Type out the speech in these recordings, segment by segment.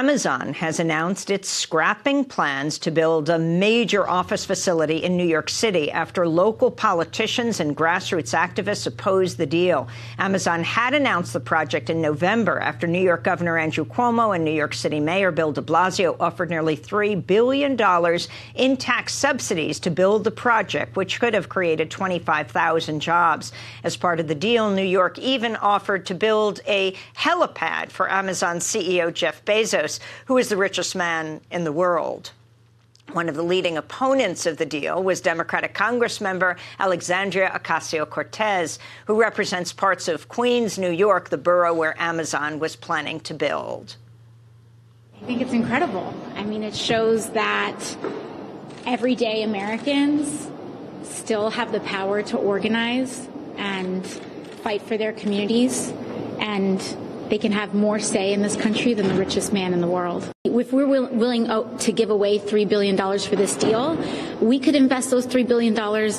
Amazon has announced it's scrapping plans to build a major office facility in New York City after local politicians and grassroots activists opposed the deal. Amazon had announced the project in November after New York Governor Andrew Cuomo and New York City Mayor Bill de Blasio offered nearly $3 billion in tax subsidies to build the project, which could have created 25,000 jobs. As part of the deal, New York even offered to build a helipad for Amazon CEO Jeff Bezos Bezos, who is the richest man in the world. One of the leading opponents of the deal was Democratic Congressmember Alexandria Ocasio Cortez, who represents parts of Queens, New York, the borough where Amazon was planning to build. I think it's incredible. I mean, it shows that everyday Americans still have the power to organize and fight for their communities and they can have more say in this country than the richest man in the world. If we're will, willing oh, to give away $3 billion for this deal, we could invest those $3 billion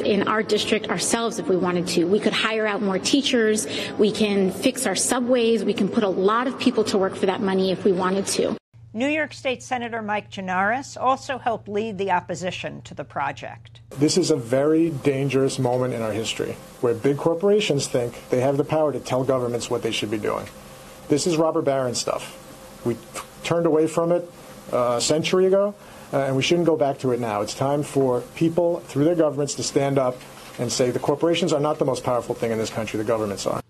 in our district ourselves if we wanted to. We could hire out more teachers. We can fix our subways. We can put a lot of people to work for that money if we wanted to. New York State Senator Mike Gianaris also helped lead the opposition to the project. This is a very dangerous moment in our history where big corporations think they have the power to tell governments what they should be doing. This is robber baron stuff. We turned away from it uh, a century ago, uh, and we shouldn't go back to it now. It's time for people, through their governments, to stand up and say the corporations are not the most powerful thing in this country, the governments are.